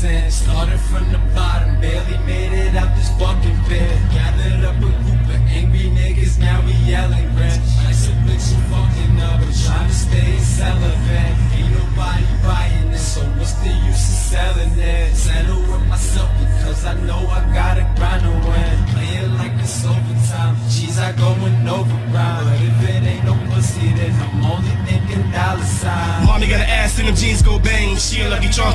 sin Started from the bottom, barely made it out this fucking pit. Gathered up a group of angry niggas, now we yelling I Nice affliction fucking up, but trying to stay celibate. Ain't nobody buying this, so what's the use of selling it? Settle with myself because I know I gotta grind to win. Playing like it's overtime, jeez I going overground. But if it ain't no pussy then I'm only thinking dollar signs. Mommy got an ass and them jeans go bang.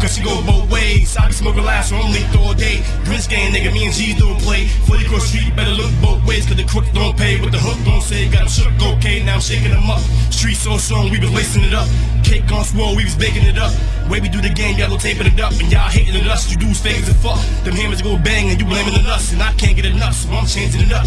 Cause she go both ways. I be smoking last, so I'm late all day. Grinch gang nigga, me and G's don't play. 40 cross street, better look both ways cause the crook don't pay. What the hook don't say, got him shook, okay, now I'm shaking them up. Street so strong, we been lacing it up. Cake on swole, we was baking it up. Way we do the game, y'all taping it up. And y'all hating it us, you dudes fake as fuck. Them hammers go bang and you blaming it us. And I can't get enough, so I'm changing it up.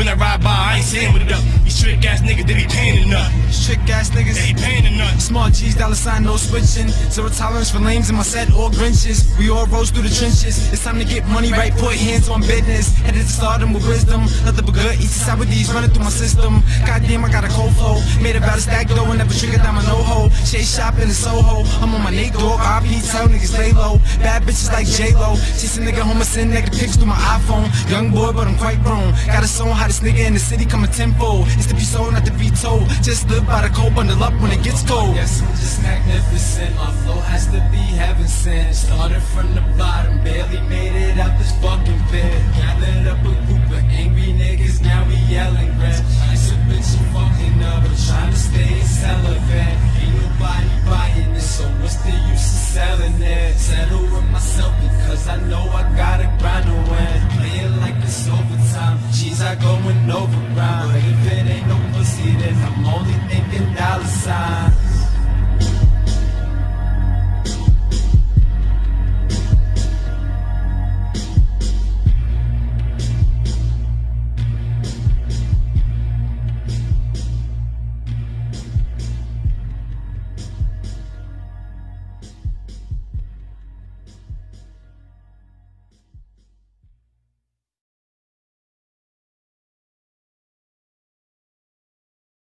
When I ride by, I ain't saying with it up. These trick ass niggas, they be paying the nut. Trick ass niggas. They be paying the nut. Small G's, dollar sign, no switching. Zero tolerance for lames in my set or Grinches. We all rose through the trenches. It's time to get money right, put hands on business. Headed to stardom with wisdom. Nothing but good, easy side with these running through my system. Goddamn, I got a cold flow. Made about a stack though, and never trigger down my no hole. Chase shopping in Soho. I'm on my Nate Dogg, RP, tell niggas lay low. Bad bitches like J-Lo. Chase a nigga home and send nigga pics through my iPhone. Young boy, but I'm quite grown. Got a song, hottest nigga in the city coming tenfold. It's to be sold, not to be told. Just live by the code, bundle up when it gets cold. Yes, I'm just magnificent. My flow has to be heaven sent. Started from the bottom, barely made it out this fucking pit. Gathered up a group of angry niggas, now we yelling grit. Nice a bitch, you fucking up, but trying to stay celibate. Ain't nobody buying this, so what's the use of selling it? Settle with myself because I know I gotta grind over. But if it ain't no pussy, then I'm only thinking dollar signs.